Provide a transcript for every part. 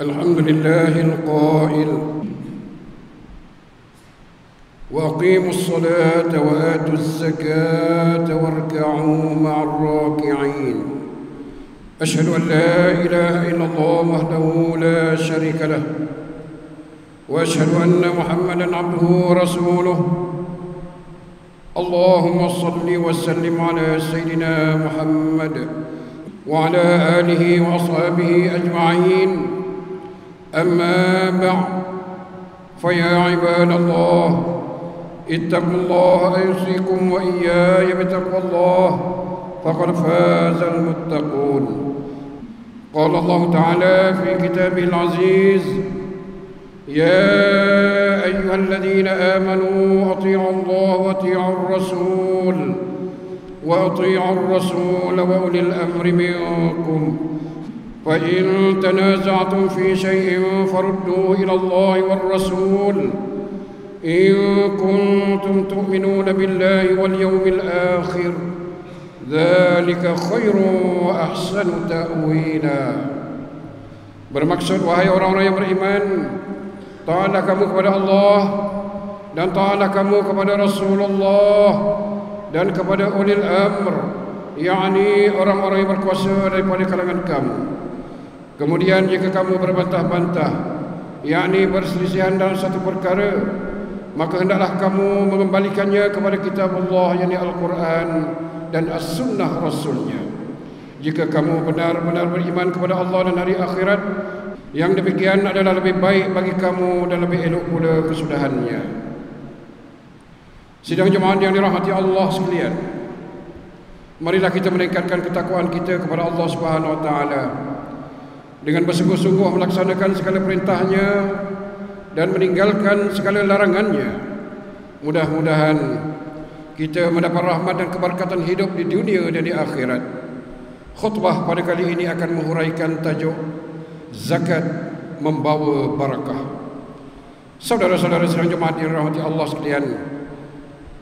الحمد لله القائل. وأقيموا الصلاة وآتوا الزكاة واركعوا مع الراكعين. أشهد أن لا إله إلا الله وحده لا شريك له. وأشهد أن محمدا عبده ورسوله. اللهم صل وسلم على سيدنا محمد وعلى آله وأصحابه أجمعين. أما بعد فيا عباد الله اتقوا الله أيصيكم وإياي بتقوى الله فقد فاز المتقون. قال الله تعالى في كتابه العزيز يا أيها الذين آمنوا أطيعوا الله وأطيعوا الرسول وأطيعوا الرسول وأولي الأمر منكم. فإن تنازعتم في شيء فردوه إلى الله والرسول إن كنتم تؤمنون بالله واليوم الآخر ذلك خير وأحسن تأويلا Bermaksud wahai orang-orang yang beriman Ta'ala kamu kepada Allah Dan ta'ala kamu kepada Rasulullah Dan kepada ulil amr yakni orang-orang yang berkuasa daripada kalangan kamu Kemudian jika kamu berbantah-bantah yakni berselisihan dalam satu perkara maka hendaklah kamu mengembalikannya kepada kitab Allah yakni Al-Quran dan As-Sunnah Rasulnya. Jika kamu benar-benar beriman kepada Allah dan hari akhirat, yang demikian adalah lebih baik bagi kamu dan lebih elok pula kesudahannya. Sidang jemaah yang dirahmati Allah sekalian. Marilah kita meningkatkan ketakwaan kita kepada Allah Subhanahu wa taala dengan bersungguh-sungguh melaksanakan segala perintahnya dan meninggalkan segala larangannya. Mudah-mudahan kita mendapat rahmat dan keberkatan hidup di dunia dan di akhirat. Khutbah pada kali ini akan menguraikan tajuk Zakat membawa barakah. Saudara-saudara sedang jemaat dirahmati Allah sekalian,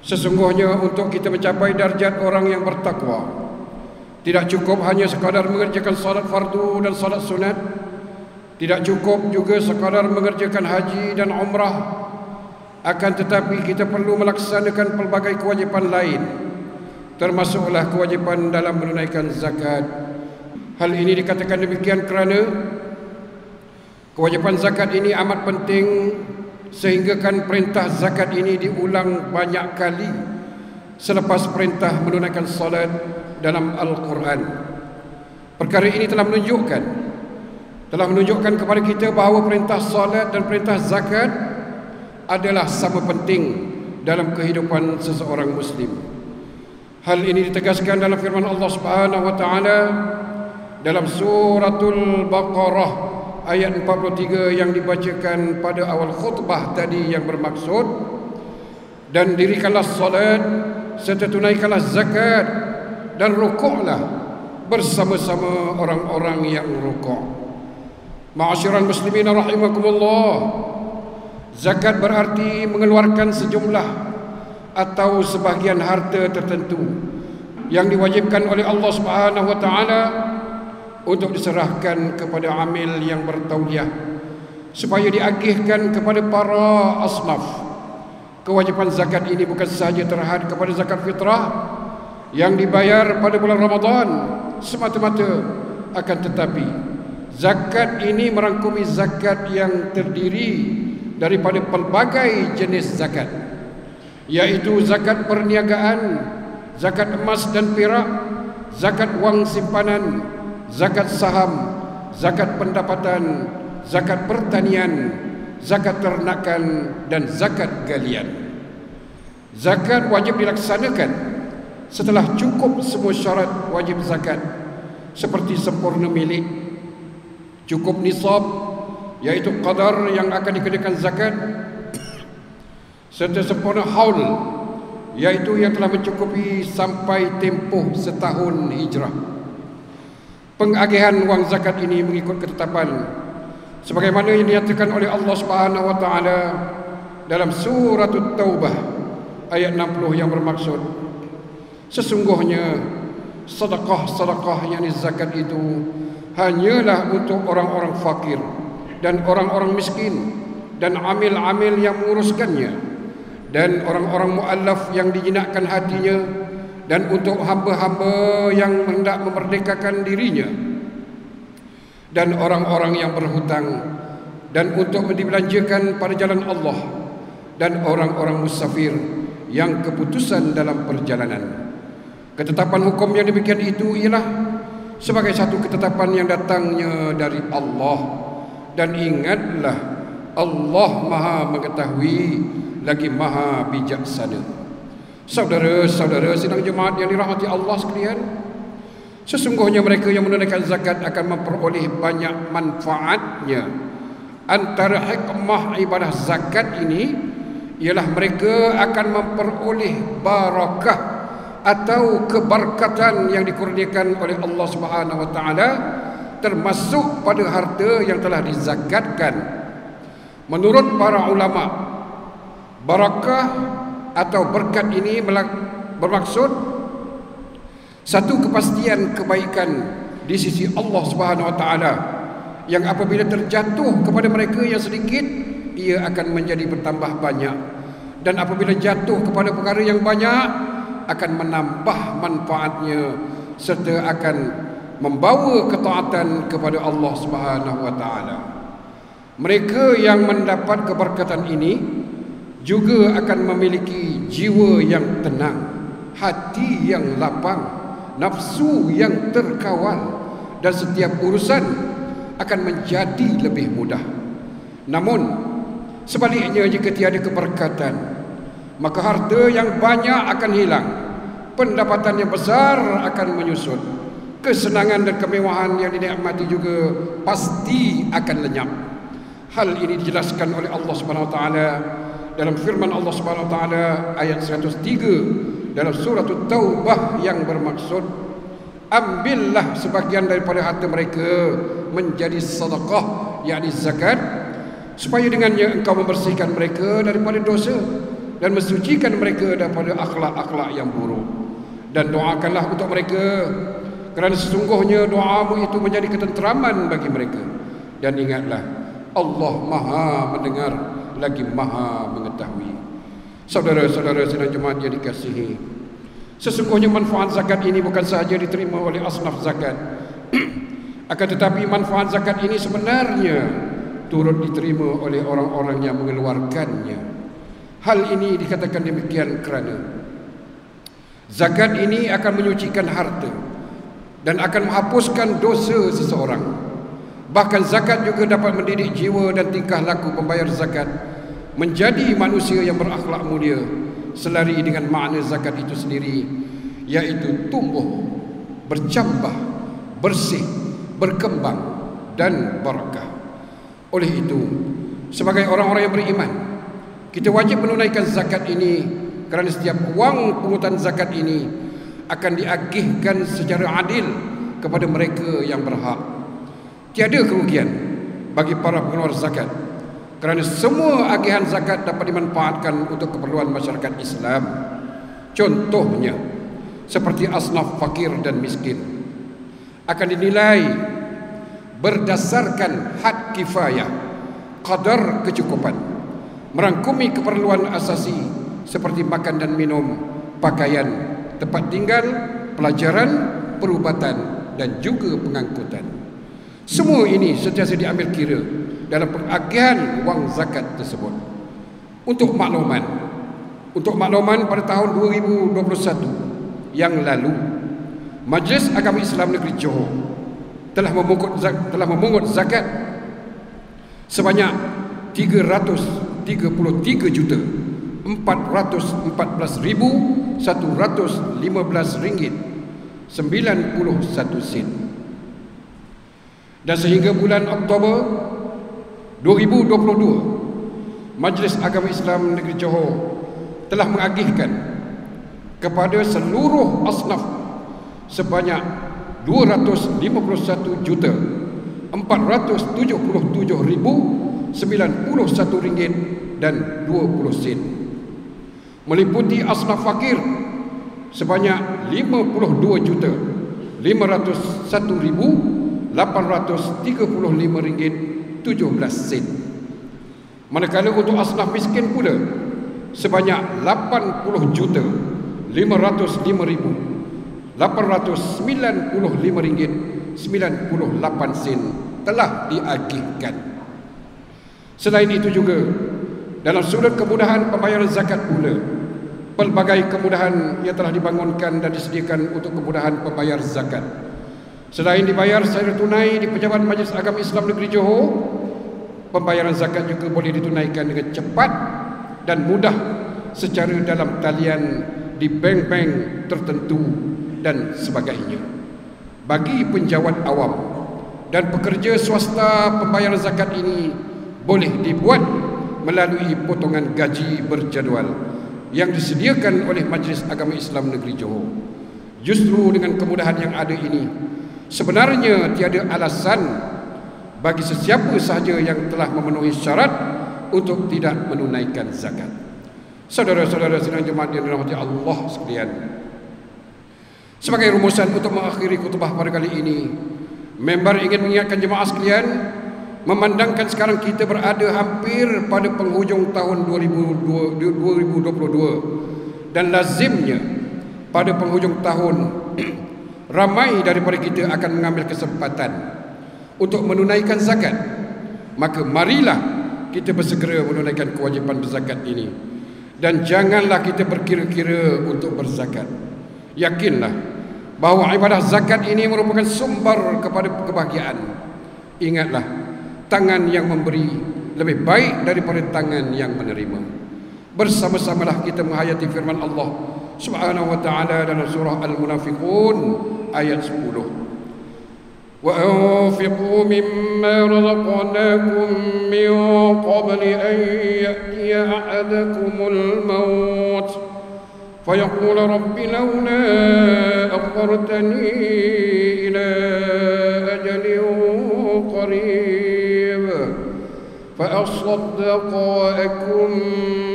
sesungguhnya untuk kita mencapai darjat orang yang bertakwa, tidak cukup hanya sekadar mengerjakan salat fardu dan salat sunat, tidak cukup juga sekadar mengerjakan haji dan umrah. Akan tetapi kita perlu melaksanakan pelbagai kewajipan lain termasuklah kewajipan dalam menunaikan zakat. Hal ini dikatakan demikian kerana kewajipan zakat ini amat penting sehingga kan perintah zakat ini diulang banyak kali selepas perintah menunaikan salat dalam Al-Quran perkara ini telah menunjukkan telah menunjukkan kepada kita bahawa perintah salat dan perintah zakat adalah sama penting dalam kehidupan seseorang muslim. Hal ini ditegaskan dalam firman Allah Subhanahu wa taala dalam suratul Baqarah ayat 43 yang dibacakan pada awal khutbah tadi yang bermaksud dan dirikanlah salat serta tunaikanlah zakat dan rukuklah bersama-sama orang-orang yang rukuk. Ma'asyiral muslimin rahimakumullah. Zakat berarti mengeluarkan sejumlah atau sebahagian harta tertentu yang diwajibkan oleh Allah Subhanahu wa taala untuk diserahkan kepada amil yang bertauliah supaya diagihkan kepada para asnaf. Kewajipan zakat ini bukan sahaja terhad kepada zakat fitrah yang dibayar pada bulan Ramadan semata-mata akan tetapi Zakat ini merangkumi zakat yang terdiri daripada pelbagai jenis zakat yaitu zakat perniagaan, zakat emas dan perak, zakat wang simpanan, zakat saham, zakat pendapatan, zakat pertanian, zakat ternakan dan zakat galian. Zakat wajib dilaksanakan setelah cukup semua syarat wajib zakat seperti sempurna milik cukup nisab yaitu qadar yang akan dikenakan zakat serta sempurna haul yaitu yang telah mencukupi sampai tempoh setahun hijrah. Pengagihan wang zakat ini mengikut ketetapan sebagaimana yang dinyatakan oleh Allah Subhanahu wa taala dalam surat taubah ayat 60 yang bermaksud sesungguhnya sedekah-sedekah yang zakat itu hanyalah untuk orang-orang fakir dan orang-orang miskin dan amil-amil yang menguruskannya dan orang-orang muallaf yang dijinakkan hatinya dan untuk hamba-hamba yang hendak memerdekakan dirinya dan orang-orang yang berhutang dan untuk dibelanjakan pada jalan Allah dan orang-orang musafir yang keputusan dalam perjalanan. Ketetapan hukum yang demikian itu ialah sebagai satu ketetapan yang datangnya dari Allah dan ingatlah Allah Maha mengetahui lagi Maha bijaksana. Saudara-saudara sidang jemaat yang dirahmati Allah sekalian, sesungguhnya mereka yang menunaikan zakat akan memperoleh banyak manfaatnya antara hikmah ibadah zakat ini ialah mereka akan memperoleh barakah atau keberkatan yang dikurniakan oleh Allah Subhanahu wa taala termasuk pada harta yang telah dizakatkan. Menurut para ulama barakah atau berkat ini bermaksud satu kepastian kebaikan di sisi Allah Subhanahu wa taala yang apabila terjatuh kepada mereka yang sedikit ia akan menjadi bertambah banyak. Dan apabila jatuh kepada perkara yang banyak akan menambah manfaatnya serta akan membawa ketaatan kepada Allah Subhanahu wa taala mereka yang mendapat keberkatan ini juga akan memiliki jiwa yang tenang hati yang lapang nafsu yang terkawal dan setiap urusan akan menjadi lebih mudah. Namun sebaliknya jika tiada keberkatan, maka harta yang banyak akan hilang, pendapatan yang besar akan menyusut, kesenangan dan kemewahan yang dinikmati juga pasti akan lenyap. Hal ini dijelaskan oleh Allah Subhanahu wa taala dalam firman Allah Subhanahu wa taala ayat 103 dalam surah Taubah yang bermaksud ambillah sebagian daripada harta mereka menjadi sedekah yakni zakat supaya dengannya engkau membersihkan mereka daripada dosa dan mensucikan mereka daripada akhlak-akhlak yang buruk. Dan doakanlah untuk mereka. Kerana sesungguhnya doamu itu menjadi ketenteraman bagi mereka. Dan ingatlah Allah Maha mendengar lagi Maha mengetahui. Saudara-saudara sedang jemaat yang dikasihi. Sesungguhnya manfaat zakat ini bukan sahaja diterima oleh asnaf zakat. Akan tetapi manfaat zakat ini sebenarnya Turut diterima oleh orang-orang yang mengeluarkannya Hal ini dikatakan demikian kerana Zakat ini akan menyucikan harta Dan akan menghapuskan dosa seseorang. Bahkan zakat juga dapat mendidik jiwa dan tingkah laku pembayar zakat Menjadi manusia yang berakhlak mulia selari dengan makna zakat itu sendiri yaitu tumbuh bercambah bersih berkembang dan barakah. Oleh itu sebagai orang-orang yang beriman kita wajib menunaikan zakat ini kerana setiap wang pungutan zakat ini akan diagihkan secara adil kepada mereka yang berhak tiada kerugian bagi para pengeluar zakat kerana semua agihan zakat dapat dimanfaatkan untuk keperluan masyarakat Islam. Contohnya, seperti asnaf fakir dan miskin akan dinilai berdasarkan had kifayah, kadar kecukupan, merangkumi keperluan asasi seperti makan dan minum, pakaian, tempat tinggal, pelajaran, perubatan dan juga pengangkutan. Semua ini sentiasa diambil kira dalam pengagihan wang zakat tersebut. Untuk makluman, untuk makluman pada tahun 2021 yang lalu, Majlis Agama Islam Negeri Johor telah memungut telah memungut zakat sebanyak 333 juta 414 ribu 115 ringgit 91 sen. Dan sehingga bulan Oktober 2022 Majlis Agama Islam Negeri Johor telah mengagihkan kepada seluruh asnaf sebanyak 251 juta 477 ribu 91 ringgit dan 20 sen meliputi asnaf fakir sebanyak 52 juta 501 ribu 835 ringgit 17 sen. Manakala untuk asnaf miskin pula sebanyak 80 juta 505 ribu 895 ringgit 98 sen telah diagihkan. Selain itu juga dalam sudut kemudahan pembayaran zakat pula pelbagai kemudahan yang telah dibangunkan dan disediakan untuk kemudahan pembayar zakat. Selain dibayar secara tunai di Pejabat Majlis Agama Islam Negeri Johor, pembayaran zakat juga boleh ditunaikan dengan cepat dan mudah secara dalam talian di bank-bank tertentu dan sebagainya. Bagi penjawat awam dan pekerja swasta pembayaran zakat ini boleh dibuat melalui potongan gaji berjadual yang disediakan oleh Majlis Agama Islam Negeri Johor. Justru dengan kemudahan yang ada ini, sebenarnya tiada alasan bagi sesiapa sahaja yang telah memenuhi syarat untuk tidak menunaikan zakat. Saudara-saudara sidang jemaat yang dirahmati Allah sekalian. Sebagai rumusan untuk mengakhiri kutubah pada kali ini, member ingin mengingatkan jemaah sekalian memandangkan sekarang kita berada hampir pada penghujung tahun 2022 dan lazimnya pada penghujung tahun ramai daripada kita akan mengambil kesempatan untuk menunaikan zakat. Maka marilah kita bersegera menunaikan kewajipan berzakat ini. Dan janganlah kita berkira-kira untuk berzakat. Yakinlah bahawa ibadah zakat ini merupakan sumber kepada kebahagiaan. Ingatlah tangan yang memberi lebih baik daripada tangan yang menerima bersama-samalah kita menghayati firman Allah Subhanahu wa taala dalam surah Al-Munafiqun ayat 10 وأنفقوا مما رزقناكم من قبل أن يأتي أحدكم الموت فيقول رب لولا أخرتني إلى أجل قريب فأصدق وأكن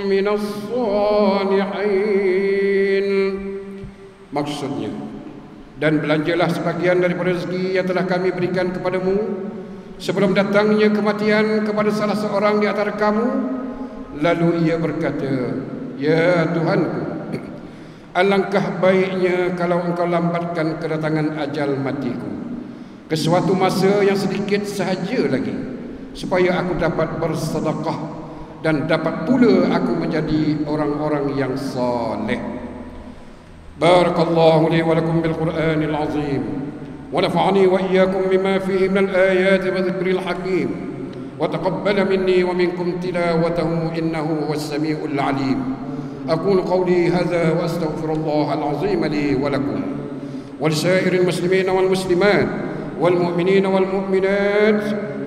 من الصالحين maksudnya dan belanjalah sebagian daripada rezeki yang telah kami berikan kepadamu sebelum datangnya kematian kepada salah seorang di antara kamu lalu ia berkata ya Tuhanku alangkah baiknya kalau engkau lambatkan kedatangan ajal matiku ke suatu masa yang sedikit sahaja lagi supaya aku dapat bersedekah dan dapat pula aku menjadi orang-orang yang saleh بارك الله لي ولكم بالقرآن العظيم ونفعني وإياكم بما فيه من الآيات وذكر الحكيم وتقبل مني ومنكم تلاوته إنه هو السميع العليم أقول قولي هذا وأستغفر الله العظيم لي ولكم ولسائر المسلمين والمسلمات والمؤمنين والمؤمنات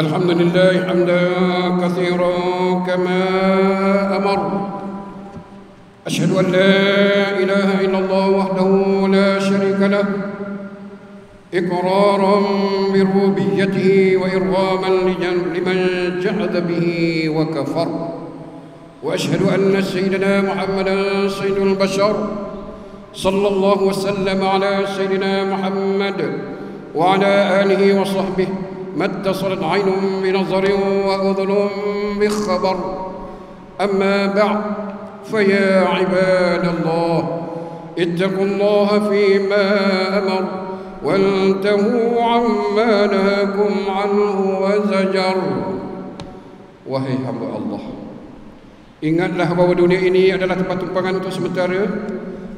الحمد لله حمدا كثيرا كما أمر. أشهد أن لا إله إلا الله وحده لا شريك له إقرارا بربوبيته وإرغاما لمن جحد به وكفر. وأشهد أن سيدنا محمدا سيد البشر صلى الله وسلم على سيدنا محمد وعلى آله وصحبه. ما اتصلت عين بنظر وأذن بخبر أما بعد فيا عباد الله اتقوا الله فيما أمر وانتهوا عما نهاكم عنه وزجر وهي hamba Allah Ingatlah bahawa dunia ini adalah tempat tumpangan untuk sementara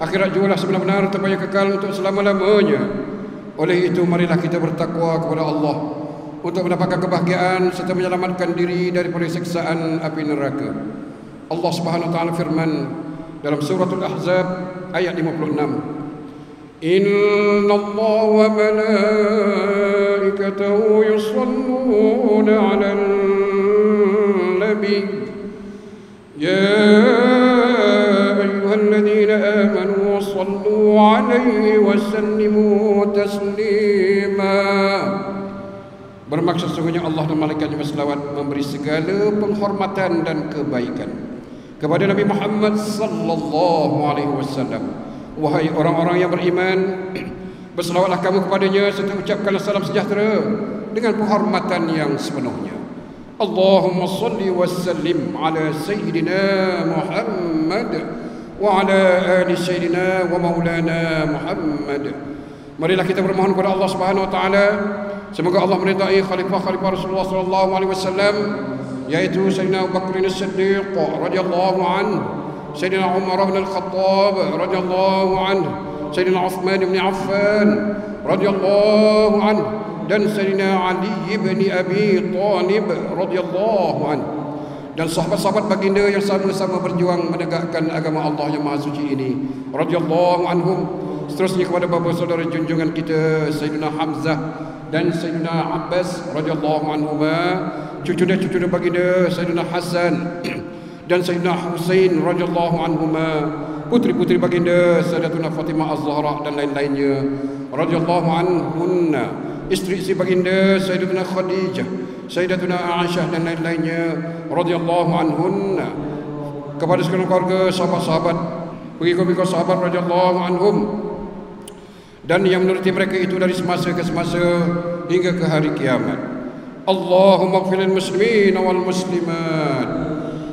Akhirat jualah sebenar-benar tempat yang kekal untuk selama-lamanya Oleh itu marilah kita bertakwa kepada Allah untuk mendapatkan kebahagiaan serta menyelamatkan diri daripada siksaan api neraka. Allah Subhanahu wa taala firman dalam suratul Ahzab ayat 56. Inna Allah wa malaikatahu yusalluna 'alan nabi. Ya ayyuhalladzina amanu sallu 'alaihi wa sallimu taslima. Bermaksud sesungguhnya Allah dan malaikatnya berselawat memberi segala penghormatan dan kebaikan kepada Nabi Muhammad sallallahu alaihi wasallam. Wahai orang-orang yang beriman, berselawatlah kamu kepadanya serta ucapkanlah salam sejahtera dengan penghormatan yang sepenuhnya. Allahumma salli wa sallim ala sayyidina Muhammad wa ala ali sayyidina wa maulana Muhammad. Marilah kita bermohon kepada Allah Subhanahu wa taala Semoga Allah meridai khalifah-khalifah Rasulullah sallallahu alaihi wasallam yaitu Sayyidina Abu Bakr As-Siddiq radhiyallahu anhu, Sayyidina Umar bin Al-Khattab radhiyallahu anhu, Sayyidina Uthman bin Affan radhiyallahu anhu dan Sayyidina Ali bin Abi Thalib radhiyallahu anhu. Dan sahabat-sahabat baginda yang sama-sama berjuang menegakkan agama Allah yang maha suci ini radhiyallahu anhum seterusnya kepada bapa saudara junjungan kita Sayyidina Hamzah dan Sayyidina Abbas radhiyallahu anhu cucu dan cucu baginda Sayyidina Hasan dan Sayyidina Husain radhiyallahu anhu putri-putri baginda Sayyidatuna Fatimah Az-Zahra dan lain-lainnya radhiyallahu anhunna. Isteri-isteri baginda Sayyidatuna Khadijah Sayyidatuna Aisyah dan lain-lainnya radhiyallahu anhunna. Kepada sekalian keluarga sahabat-sahabat pengikut-pengikut sahabat radhiyallahu anhum dan yang menuruti mereka itu dari semasa ke semasa hingga ke hari kiamat. Allahumma ighfir lil muslimin wal muslimat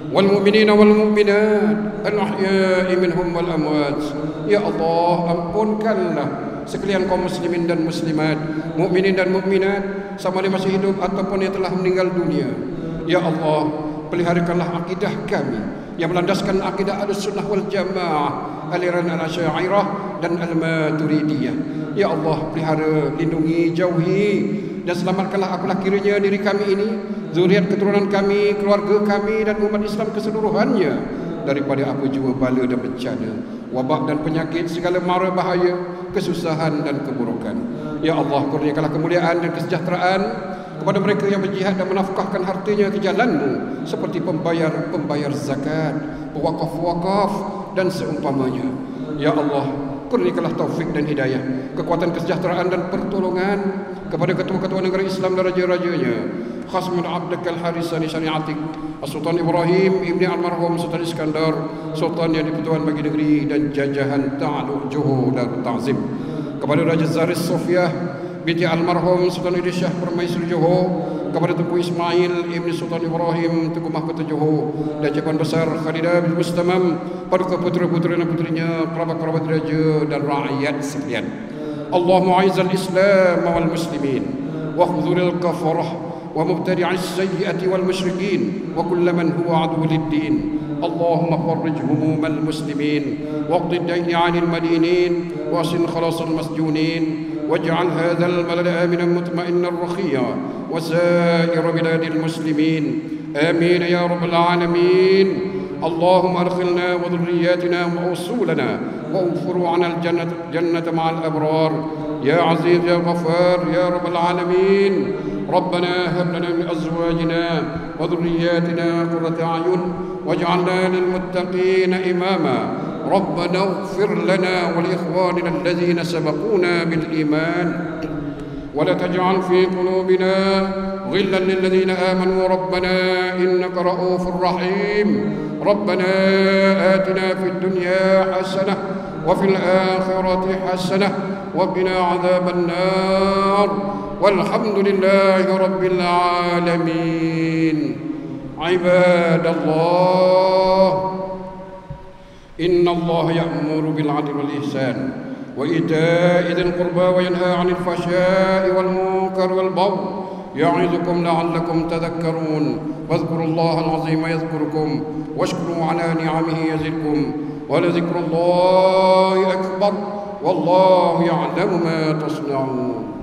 wal mu'minin wal mu'minat al ahya'i minhum wal amwat. Ya Allah, ampunkanlah sekalian kaum muslimin dan muslimat, mukminin dan mukminat sama ada masih hidup ataupun yang telah meninggal dunia. Ya Allah, peliharakanlah akidah kami yang melandaskan akidah Ahlussunnah wal Jamaah aliran al-Asy'ariyah dan al-Maturidiyah. Ya Allah, pelihara, lindungi, jauhi dan selamatkanlah apalah kiranya diri kami ini, zuriat keturunan kami, keluarga kami dan umat Islam keseluruhannya daripada apa jua bala dan bencana, wabak dan penyakit, segala mara bahaya, kesusahan dan keburukan. Ya Allah, kurniakanlah kemuliaan dan kesejahteraan kepada mereka yang berjihad dan menafkahkan hartanya ke jalanmu seperti pembayar-pembayar zakat, pewakaf-wakaf dan seumpamanya. Ya Allah, kurniakanlah taufik dan hidayah, kekuatan kesejahteraan dan pertolongan kepada ketua-ketua negara Islam dan raja-rajanya. Khasmul Abdul Harisani Syariatik Sultan Ibrahim Ibni Almarhum Sultan Iskandar Sultan yang dipertuan bagi negeri dan jajahan Ta'aluk Johor dan Ta'zim kepada Raja Zaris Sofiah binti almarhum Sultan Idris Shah Permaisuri Johor kepada Tuku Ismail Ibn Sultan Ibrahim Tuku Mahkota Johor dan Cepan Besar Khalidah bin Mustamam paduka putera-putera dan putrinya kerabat-kerabat raja dan rakyat sekalian Allah mu'aizal Islam wal muslimin wa khudhuril kafarah ومبتدع السيئة والمشركين وكل من هو عدو للدين اللهم فرج هموم المسلمين واقض الدين عن المدينين واسن خلاص المسجونين واجعل هذا البلد آمنا مطمئنا رخيا وسائر بلاد المسلمين. آمين يا رب العالمين. اللهم أدخلنا وذرياتنا وأصولنا وأوفر عنا الجنة جنة مع الأبرار. يا عزيز يا غفار يا رب العالمين. ربنا هب لنا من أزواجنا وذرياتنا قرة أعين واجعلنا للمتقين إماما. ربنا اغفر لنا ولإخواننا الذين سبقونا بالإيمان. ولا تجعل في قلوبنا غلا للذين آمنوا. ربنا إنك رؤوف رحيم. ربنا آتنا في الدنيا حسنة وفي الآخرة حسنة وقنا عذاب النار. والحمد لله رب العالمين. عباد الله إن الله يأمر بالعدل والإحسان وإيتاء ذي القربى وينهى عن الفحشاء والمنكر والبغي يعظكم لعلكم تذكرون واذكروا الله العظيم يذكركم واشكروا على نعمه يزدكم ولذكر الله أكبر والله يعلم ما تصنعون